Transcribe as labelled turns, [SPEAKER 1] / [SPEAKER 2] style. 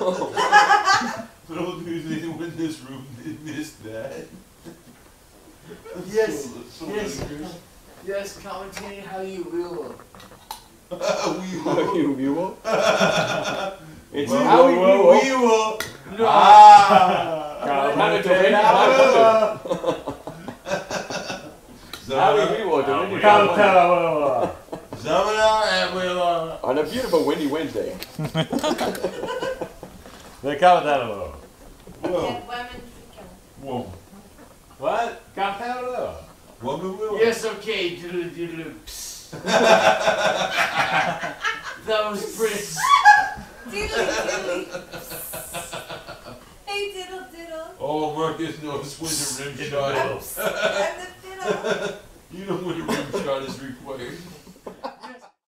[SPEAKER 1] For all those anyone in this room that missed that.
[SPEAKER 2] Yes,
[SPEAKER 1] So- so
[SPEAKER 2] yes.
[SPEAKER 1] many
[SPEAKER 2] Yes, commentating how you will.
[SPEAKER 1] we
[SPEAKER 3] How
[SPEAKER 1] will.
[SPEAKER 3] you you will? It's
[SPEAKER 1] Well,
[SPEAKER 3] how
[SPEAKER 1] well,
[SPEAKER 3] you
[SPEAKER 1] well,
[SPEAKER 3] will.
[SPEAKER 1] we will.
[SPEAKER 2] No.
[SPEAKER 1] Ah.
[SPEAKER 3] Commentating
[SPEAKER 1] How
[SPEAKER 3] how
[SPEAKER 1] Zamana
[SPEAKER 3] you will. Don't you
[SPEAKER 2] Come
[SPEAKER 3] come
[SPEAKER 2] tell
[SPEAKER 1] Zamana and
[SPEAKER 3] On a beautiful windy Wednesday.
[SPEAKER 2] The commentator.
[SPEAKER 1] Whoa.
[SPEAKER 4] Get women to
[SPEAKER 1] Whoa.
[SPEAKER 2] What? Commentator.
[SPEAKER 1] Woman will.
[SPEAKER 2] Yes, okay, doodle doodle. Psst. That was pretty.
[SPEAKER 4] Diddly diddly. Hey diddle diddle.
[SPEAKER 1] Oh, Marcus knows when the rim shot. is.
[SPEAKER 4] I'm the fiddle.
[SPEAKER 1] You know when a rim shot is required.